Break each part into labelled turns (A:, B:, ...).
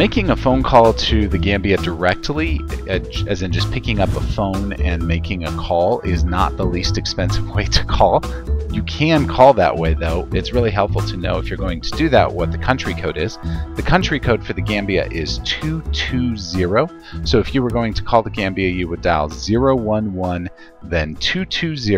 A: Making a phone call to the Gambia directly, uh, as in just picking up a phone and making a call, is not the least expensive way to call. You can call that way though. It's really helpful to know if you're going to do that what the country code is. The country code for the Gambia is 220. So if you were going to call the Gambia, you would dial 011, then 220,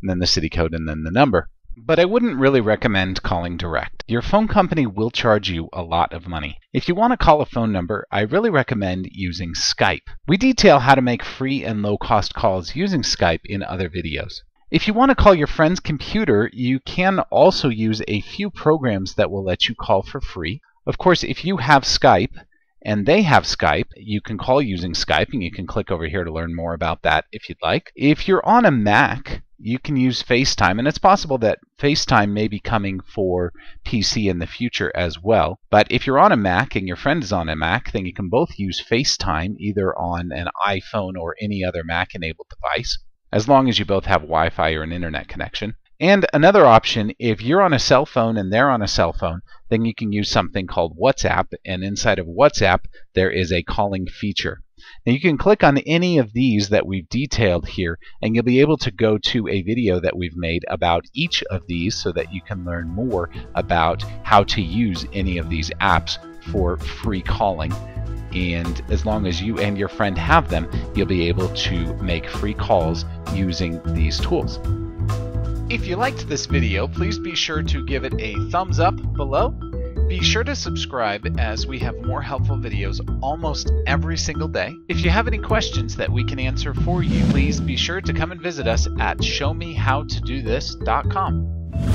A: and then the city code, and then the number. But I wouldn't really recommend calling direct. Your phone company will charge you a lot of money. If you want to call a phone number, I really recommend using Skype. We detail how to make free and low cost calls using Skype in other videos. If you want to call your friend's computer, you can also use a few programs that will let you call for free. Of course, if you have Skype and they have Skype, you can call using Skype, and you can click over here to learn more about that if you'd like. If you're on a Mac, you can use FaceTime, and it's possible that FaceTime may be coming for PC in the future as well. But if you're on a Mac and your friend is on a Mac, then you can both use FaceTime either on an iPhone or any other Mac enabled device as long as you both have Wi Fi or an internet connection. And another option, if you're on a cell phone and they're on a cell phone, then you can use something called WhatsApp. And inside of WhatsApp, there is a calling feature. Now you can click on any of these that we've detailed here, and you'll be able to go to a video that we've made about each of these so that you can learn more about how to use any of these apps for free calling and as long as you and your friend have them, you'll be able to make free calls using these tools. If you liked this video, please be sure to give it a thumbs up below. Be sure to subscribe as we have more helpful videos almost every single day. If you have any questions that we can answer for you, please be sure to come and visit us at showmehowtodothis.com.